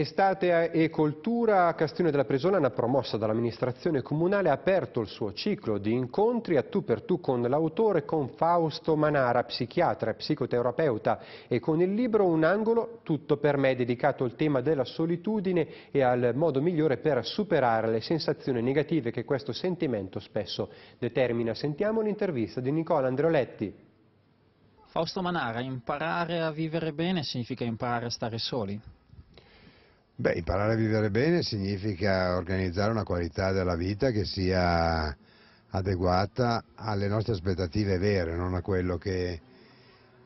Estate e Cultura Castione della Presolana, promossa dall'amministrazione comunale, ha aperto il suo ciclo di incontri a tu per tu con l'autore, con Fausto Manara, psichiatra e psicoterapeuta, e con il libro Un angolo tutto per me, dedicato al tema della solitudine e al modo migliore per superare le sensazioni negative che questo sentimento spesso determina. Sentiamo l'intervista di Nicola Andreoletti. Fausto Manara, imparare a vivere bene significa imparare a stare soli? Beh, imparare a vivere bene significa organizzare una qualità della vita che sia adeguata alle nostre aspettative vere, non a quello che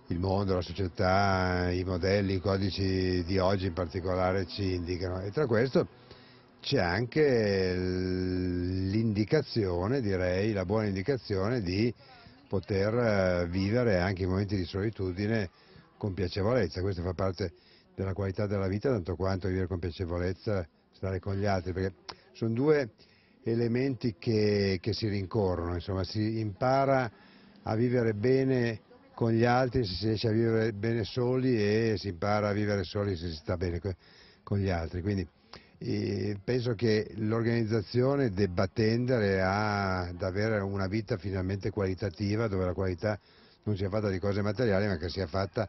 il mondo, la società, i modelli, i codici di oggi in particolare ci indicano. E tra questo c'è anche l'indicazione, direi, la buona indicazione di poter eh, vivere anche i momenti di solitudine con piacevolezza. Questo fa parte della qualità della vita tanto quanto vivere con piacevolezza, stare con gli altri, perché sono due elementi che, che si rincorrono, insomma si impara a vivere bene con gli altri se si riesce a vivere bene soli e si impara a vivere soli se si sta bene con gli altri. Quindi eh, penso che l'organizzazione debba tendere a, ad avere una vita finalmente qualitativa dove la qualità non sia fatta di cose materiali ma che sia fatta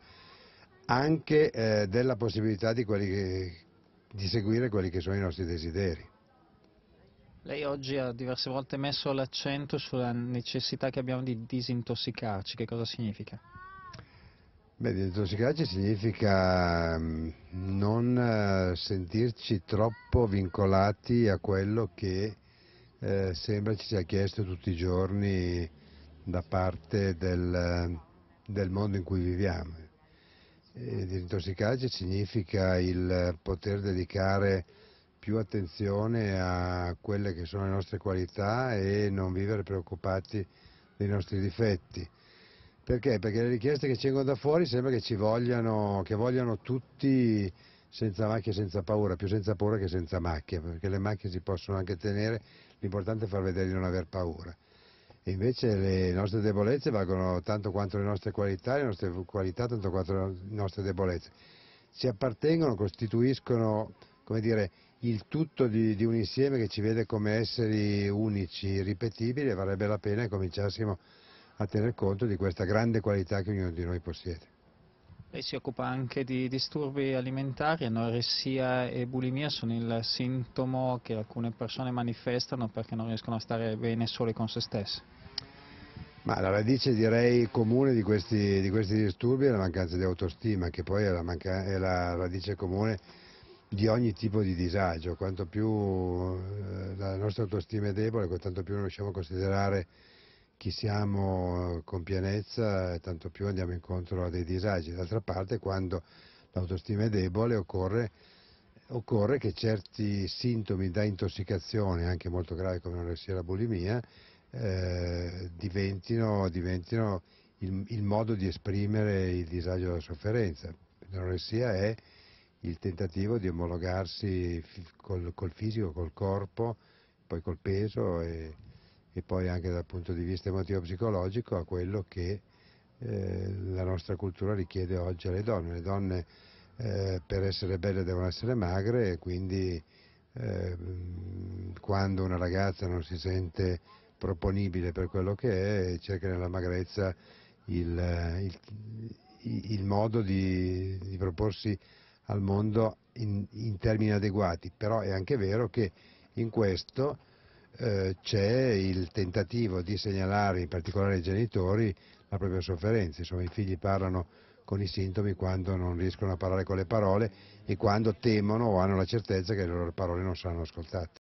anche eh, della possibilità di, che, di seguire quelli che sono i nostri desideri. Lei oggi ha diverse volte messo l'accento sulla necessità che abbiamo di disintossicarci, che cosa significa? Beh, disintossicarci significa mm, non eh, sentirci troppo vincolati a quello che eh, sembra ci sia chiesto tutti i giorni da parte del, del mondo in cui viviamo. E disintossicarci significa il poter dedicare più attenzione a quelle che sono le nostre qualità e non vivere preoccupati dei nostri difetti. Perché? Perché le richieste che ci vengono da fuori sembra che ci vogliano, che vogliano tutti senza macchie e senza paura, più senza paura che senza macchie, perché le macchie si possono anche tenere, l'importante è far vedere di non aver paura. Invece le nostre debolezze valgono tanto quanto le nostre qualità, le nostre qualità tanto quanto le nostre debolezze. Si appartengono, costituiscono come dire, il tutto di, di, un insieme che ci vede come esseri unici, ripetibili e varrebbe la pena che cominciassimo a tener conto di questa grande qualità che ognuno di noi possiede. Lei si occupa anche di disturbi alimentari, anoressia e bulimia sono il sintomo che alcune persone manifestano perché non riescono a stare bene soli con se stesse. Ma la radice direi comune di questi, di questi disturbi è la mancanza di autostima, che poi è la, è la, radice comune di ogni tipo di disagio. Quanto più eh, la nostra autostima è debole, tanto più non riusciamo a considerare chi siamo con pienezza, tanto più andiamo incontro a dei disagi. D'altra parte, quando l'autostima è debole, occorre, occorre, che certi sintomi da intossicazione, anche molto gravi come l'anoressia e la bulimia, eh, diventino, diventino il, il, modo di esprimere il disagio e la sofferenza. L'anoressia è il tentativo di omologarsi col, col fisico, col corpo, poi col peso e, e poi anche dal punto di vista emotivo-psicologico a quello che eh, la nostra cultura richiede oggi alle donne. Le donne eh, per essere belle devono essere magre e quindi eh, quando una ragazza non si sente proponibile per quello che è cerca nella magrezza il, il, il modo di, di, proporsi al mondo in, in termini adeguati, però è anche vero che in questo eh, c'è il tentativo di segnalare in particolare ai genitori la propria sofferenza, insomma i figli parlano con i sintomi quando non riescono a parlare con le parole e quando temono o hanno la certezza che le loro parole non saranno ascoltate.